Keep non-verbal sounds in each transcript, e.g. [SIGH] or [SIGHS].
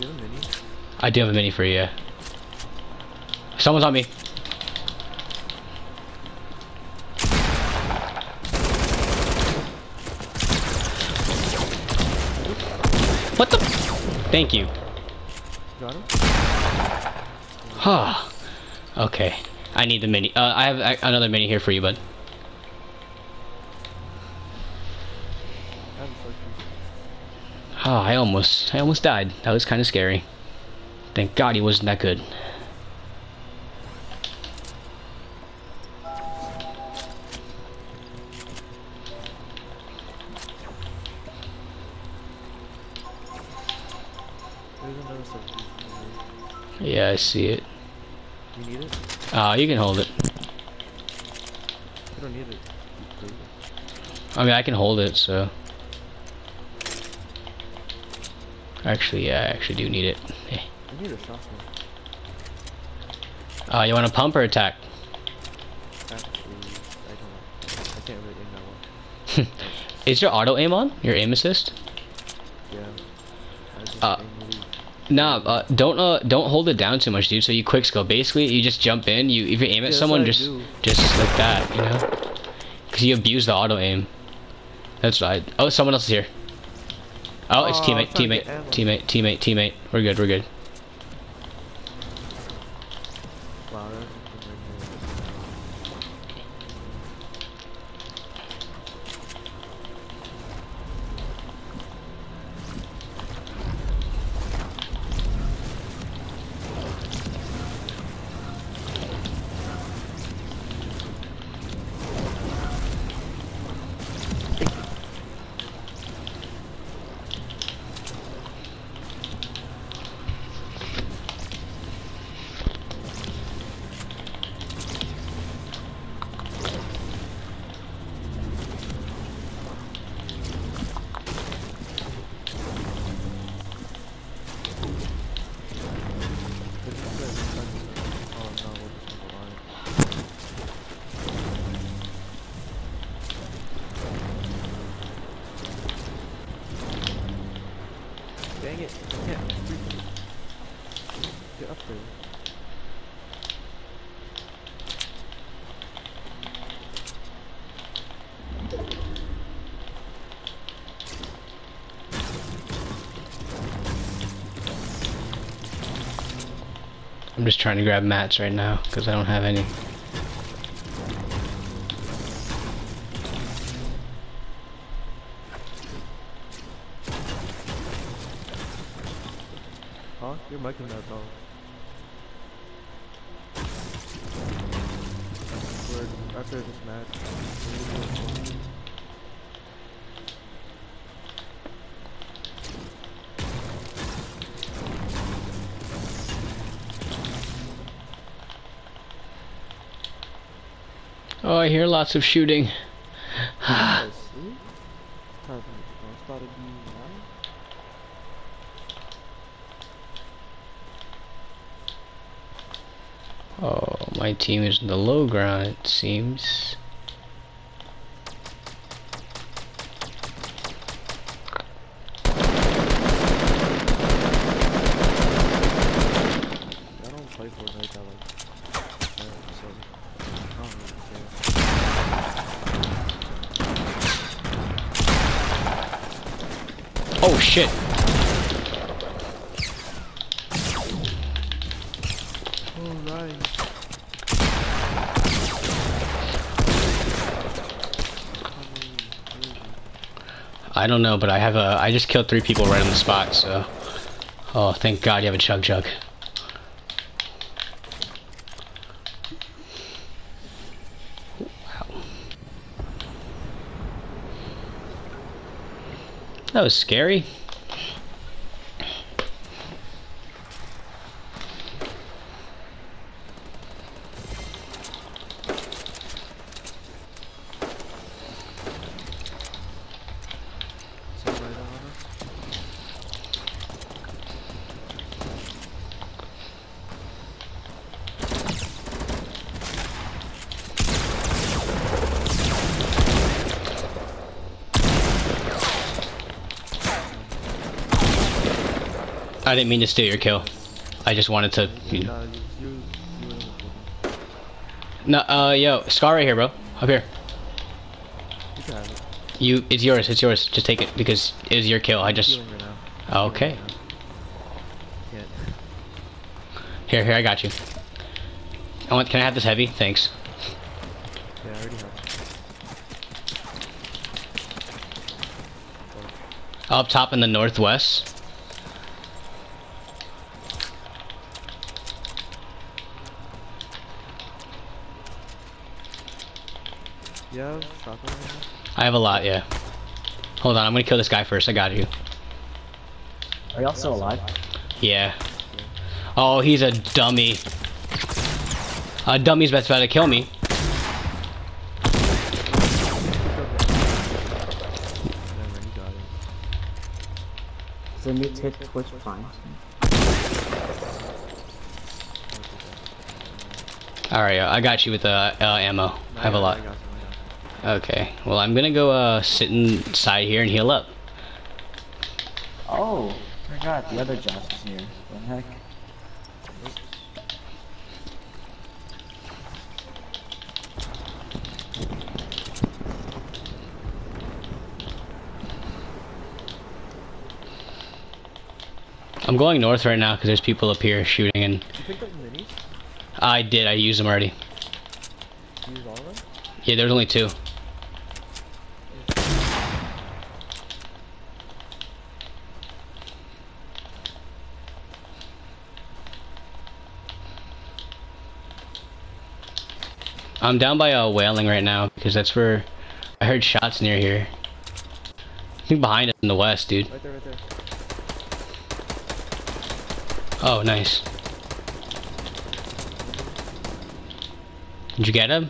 Have a mini? I do have a mini for you. Someone's on me. What the? Thank you. Got him? Huh. okay. I need the mini. Uh, I have uh, another mini here for you, bud. I have a short fuse. Oh, I almost, I almost died. That was kind of scary. Thank God he wasn't that good. There's another short fuse. over here. Yeah, I see it. You need it? Uh, you can hold it. You don't need it. I mean, I can hold it, so. Actually, yeah, I actually do need it. Eh. I need a shotgun. Uh, you want to pump or attack? Actually, I don't. I can't really aim that well. [LAUGHS] Is your auto aim on? Your aim assist? Yeah. Uh. Nah, uh, don't uh, don't hold it down too much, dude. So you quick scope. Basically, you just jump in. You if you aim at someone, I just do. just like that, you know. Because you abuse the auto aim. That's right. Oh, someone else is here. Oh, it's Oh, teammate, was trying to teammate, teammate, teammate, teammate. We're good. We're good. Wow, I'm just trying to grab mats right now because I don't have any. Oh, I hear lots of shooting. [SIGHS] Oh, my team is in the low ground, it seems. I don't play Fortnite that like uh, so I don't really care. Oh shit! I don't know, but I have a. I just killed three people right on the spot, so. Oh, thank God you have a chug jug. That was scary. So right on us. I didn't mean to steal your kill. I just wanted to. You know. No, uh, yo, Scar right here, bro. Up here. You it's yours. It's yours. Just take it because it was your kill. I just. Okay. Here, here, I got you. I want. Can I have this heavy? Thanks. Yeah, I already have. Up top in the northwest. You have shotgun? I have a lot. Yeah. Hold on. I'm gonna kill this guy first. I got you. Are y'all still alive? Yeah. Oh, he's a dummy. A dummy's best about to kill me. Never mind, you got it. Send me to Twitch Prime. All right, I got you with the uh, ammo. I have a lot. Okay. Well, I'm gonna go uh, sit inside here and heal up. Oh, I forgot the other Josh is here. What the heck? I'm going north right now because there's people up here shooting, and You picked up minis? I did. I used them already. You use all of them? Yeah, there's only two. I'm down by uh, Wailing right now because that's where I heard shots near here. I think behind us in the west, dude. Right there, right there. Oh, nice. Did you get him?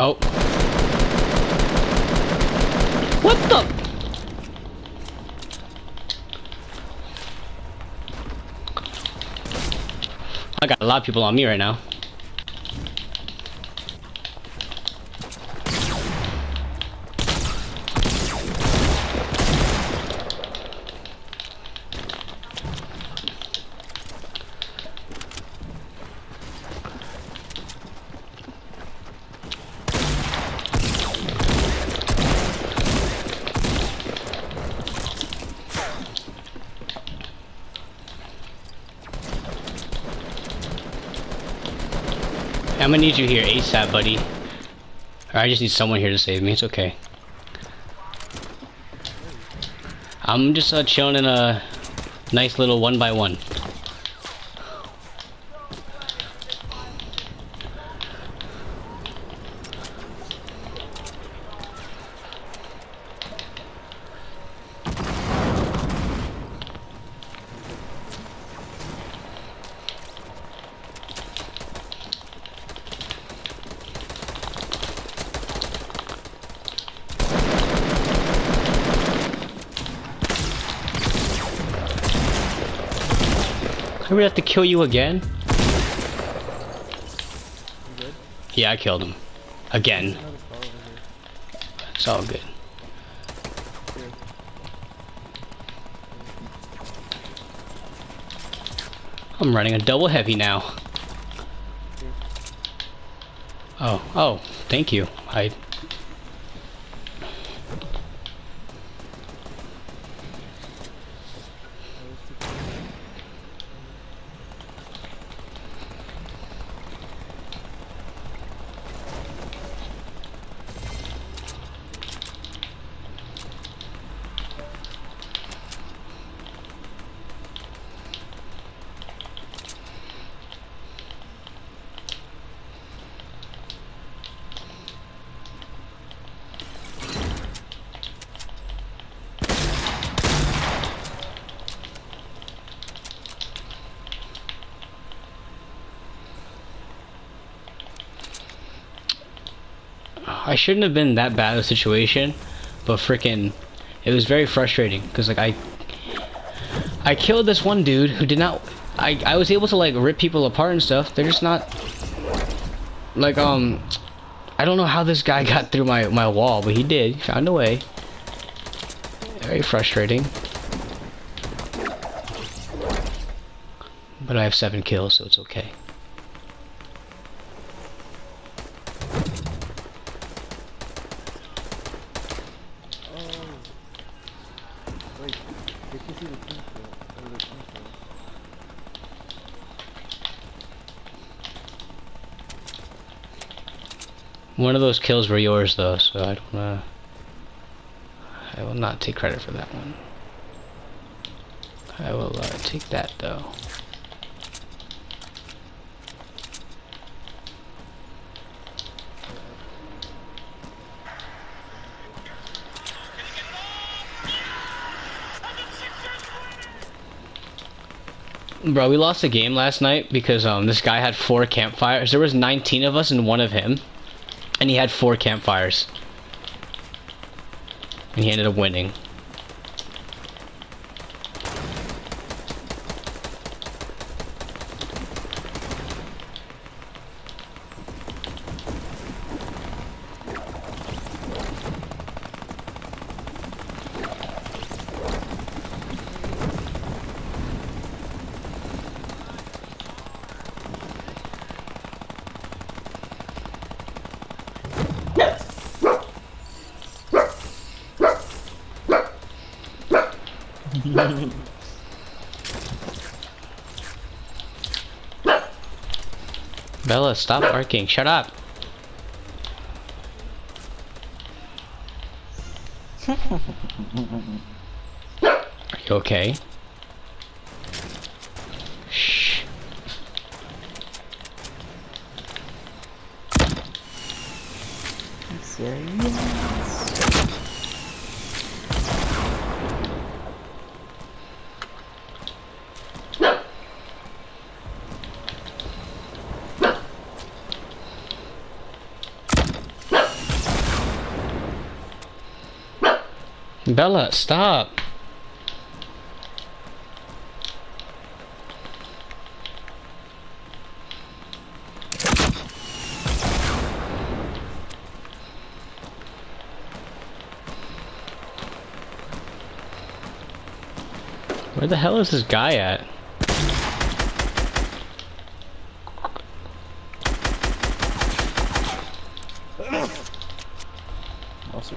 Oh. What the? I got a lot of people on me right now. I'm gonna need you here ASAP, buddy. Or I just need someone here to save me. It's okay. I'm just uh, chilling in a nice little one by one. Have to kill you again? You? Yeah, I killed him. Again. Another scar over here. It's all good. I'm running a double heavy now. Oh, oh, thank you. I That was too close. I shouldn't have been that bad of a situation, but freaking, it was very frustrating because like I, I killed this one dude who did not. I I was able to like rip people apart and stuff. They're just not. Like um, I don't know how this guy [LAUGHS] got through my my wall, but he did. He found a way. Very frustrating. But I have seven kills, so it's okay. Wait, did you see the team kill? Or the team kill? One of those kills were yours though, so I don't uh I will not take credit for that one. I will uh, take that though. Bro, we lost the game last night because um this guy had four campfires. There was 19 of us and one of him. And he had four campfires. And he ended up winning. [LAUGHS] Bella, stop barking. Shut up. Are [LAUGHS] you okay? Bella, stop. Where the hell is this guy at? Also,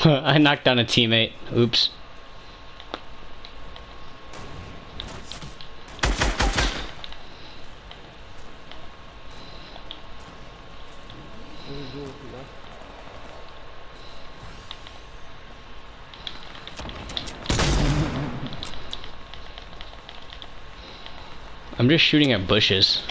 [LAUGHS] I knocked down a teammate. Oops. I'm just shooting at bushes.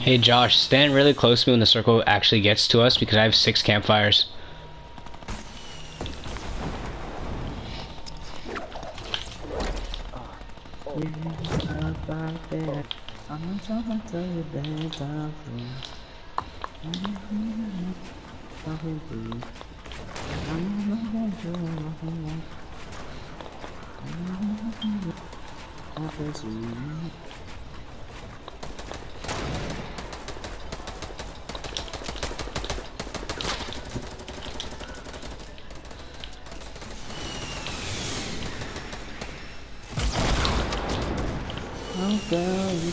Hey Josh, stand really close to me when the circle actually gets to us because I have six campfires.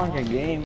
Damn, how long your game?